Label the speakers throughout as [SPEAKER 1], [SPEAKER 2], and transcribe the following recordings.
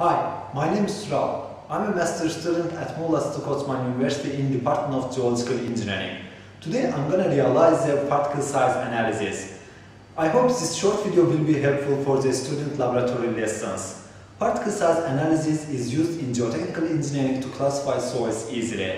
[SPEAKER 1] Hi, my name is Tural. I'm a master student at Muğla Sıtkı Koçman University in the Department of Geological Engineering. Today I'm gonna realize the particle size analysis. I hope this short video will be helpful for the student laboratory lessons. Particle size analysis is used in geotechnical engineering to classify soils easily.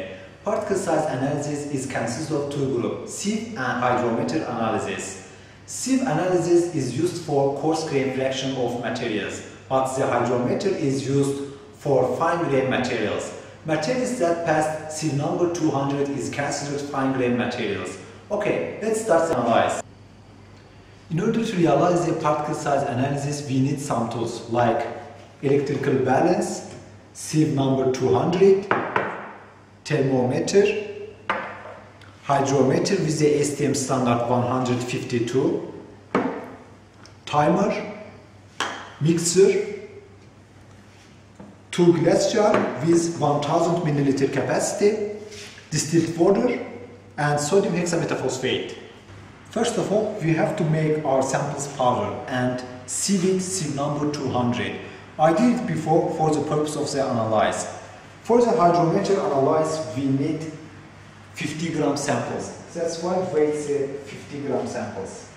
[SPEAKER 1] Particle size analysis is consists of two groups, sieve and hydrometer analysis. Sieve analysis is used for coarse grain fraction of materials, but the hydrometer is used for fine grain materials. Materials that pass sieve number 200 is considered fine grain materials. Okay, let's start the analysis. In order to realize the particle size analysis, we need some tools like electrical balance, sieve number 200, thermometer, hydrometer with the ASTM standard 152, timer, mixer, two glass jar with 1000 milliliter capacity, distilled water and sodium hexametaphosphate. First of all, we have to make our samples powder and sieve it sieve number 200. I did it before for the purpose of the analyze. For the hydrometer analyze, we need 50 gram samples. That's why weight say 50 gram samples.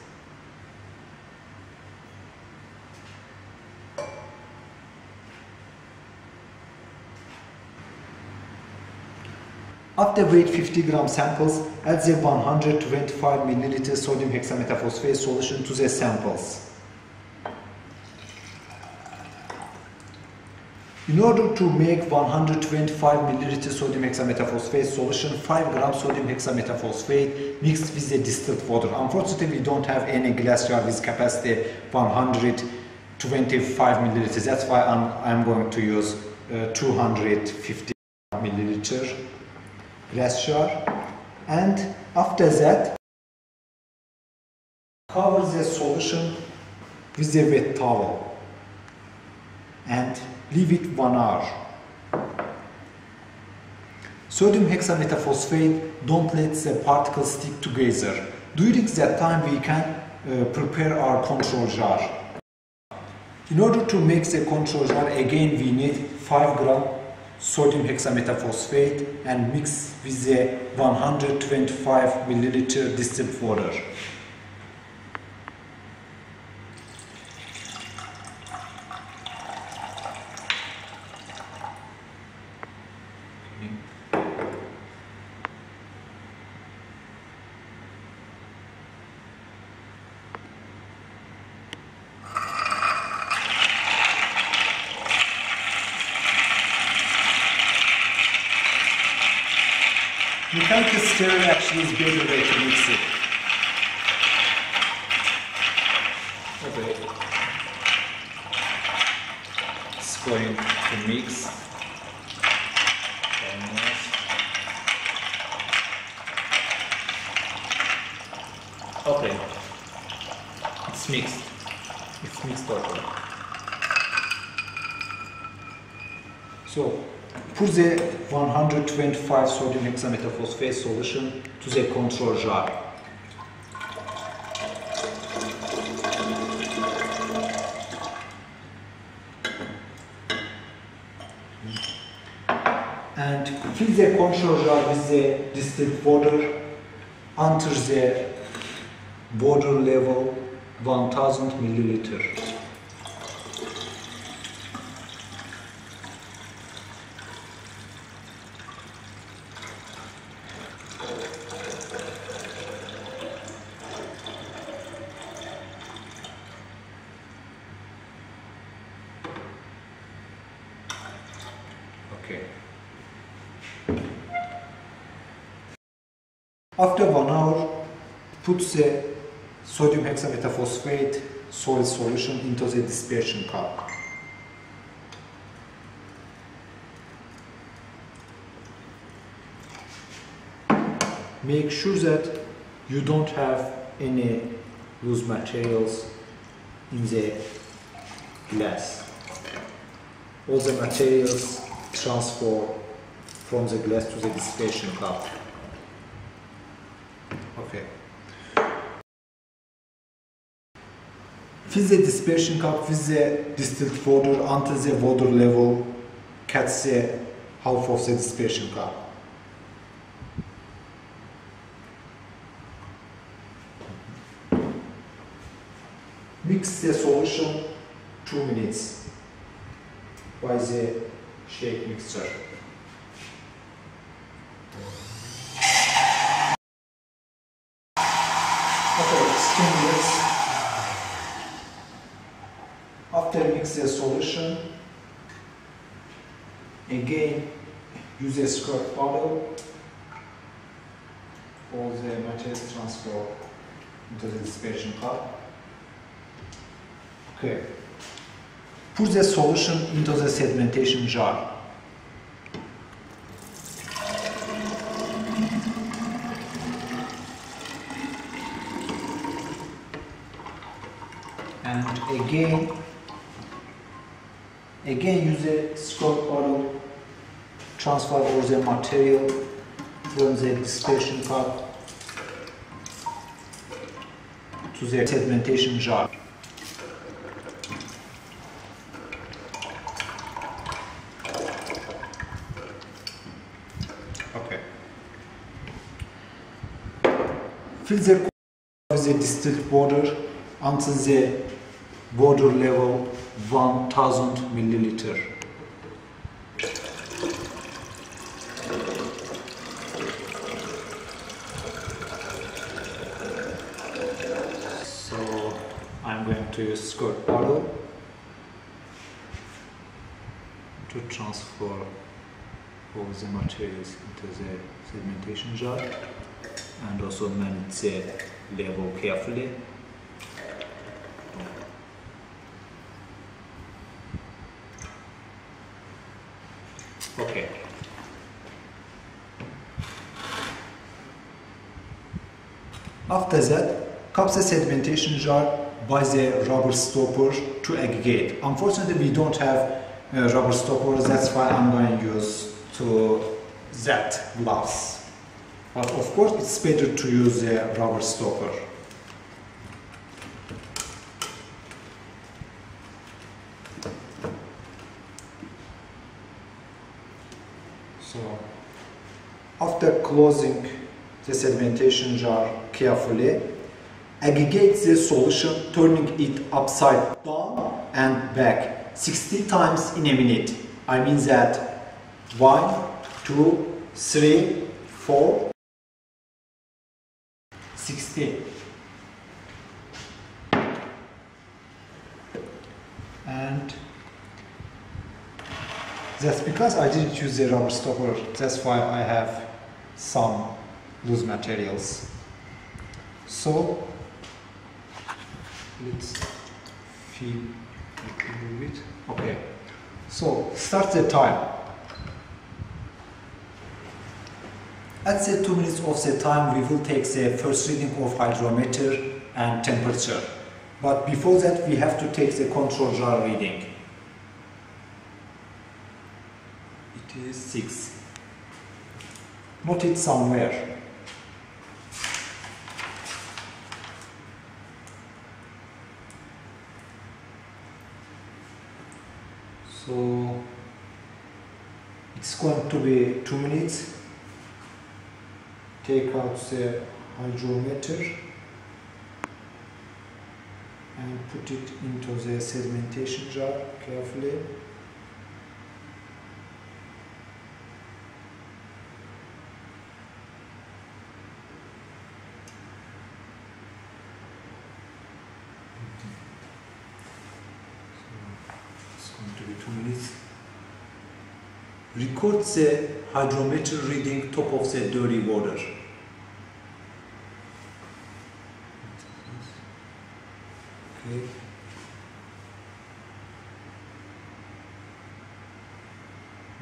[SPEAKER 1] After weight 50 gram samples, add the 125 milliliter sodium hexametaphosphate solution to the samples. In order to make 125 milliliter sodium hexametaphosphate solution, 5 gram sodium hexametaphosphate mixed with the distilled water. Unfortunately, we don't have any glass jar with capacity 125 milliliters. That's why I'm, I'm going to use uh, 250 milliliter jar and after that cover the solution with the wet towel and leave it one hour. Sodium hexametaphosphate don't let the particles stick together. During that time we can uh, prepare our control jar. In order to make the control jar again we need 5 gram sodium hexametaphosphate and mix with a 125 milliliter distilled water. Mechanical stir actually is better way to mix it. Okay. It's going to mix. Okay. It's mixed. It's mixed totally. So Put the 125 sodium hexametaphosphate solution to the control jar. And fill the control jar with the distilled water until the water level 1000 milliliter. Okay. After one hour, put the sodium hexametaphosphate soil solution into the dispersion cup. Make sure that you don't have any loose materials in the glass. All the materials transfer from the glass to the dispersion cup. Okay. the dispersion cup the distilled water until the water level catches the half of the dispersion cup. Mix the solution 2 minutes by the shake mixture. It's 2 minutes. After mix the solution, again use a squirt bottle for the material transfer into the dispersion cup. Okay. Put the solution into the sedimentation jar. Again, again use a squirt bottle, transfer all the material from the dispersion cup to the sedimentation jar. Okay. Fill the with the distilled water until the water level 1000 milliliter. So I'm going to use squirt bottle to transfer all the materials into the sedimentation jar and also manage the level carefully. Okay. After that, the sedimentation jar by the rubber stopper to aggregate. Unfortunately, we don't have eh, a rubber stopper, that's why I'm going to use to that glass. But of course, it's better to use the rubber stopper. So, after closing the sedimentation jar carefully, aggregate the solution, turning it upside down and back 60 times in a minute. I mean that 1, 2, 3, 4, 60. And that's because I didn't use the rubber stopper. That's why I have some loose materials. So let's it a little bit. Okay. So start the time. At the two minutes of the time, we will take the first reading of hydrometer and temperature. But before that, we have to take the control jar reading. It is 6. Note it somewhere. So it's going to be 2 minutes. Take out the hydrometer and put it into the sedimentation jar carefully. It's going to be two minutes. Record the hydrometer reading top of the dirty water. Okay.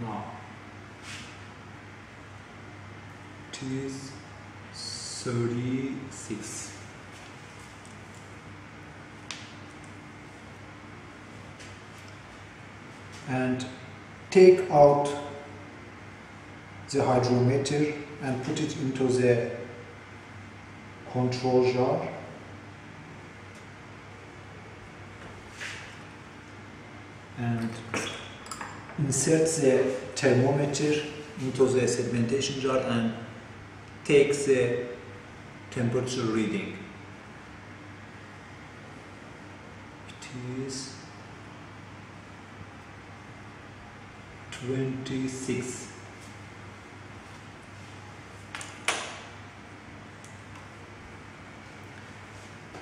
[SPEAKER 1] Now, it is 36. And take out the hydrometer and put it into the control jar. and insert the thermometer into the sedimentation jar and take the temperature reading. It is 26.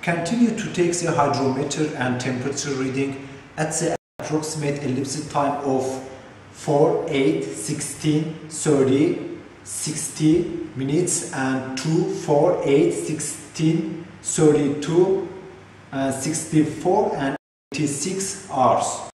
[SPEAKER 1] Continue to take the hydrometer and temperature reading at the approximate elapsed time of 4, 8, 16, 30, 60 minutes and 2, 4, 8, 16, 32, uh, 64 and 86 hours.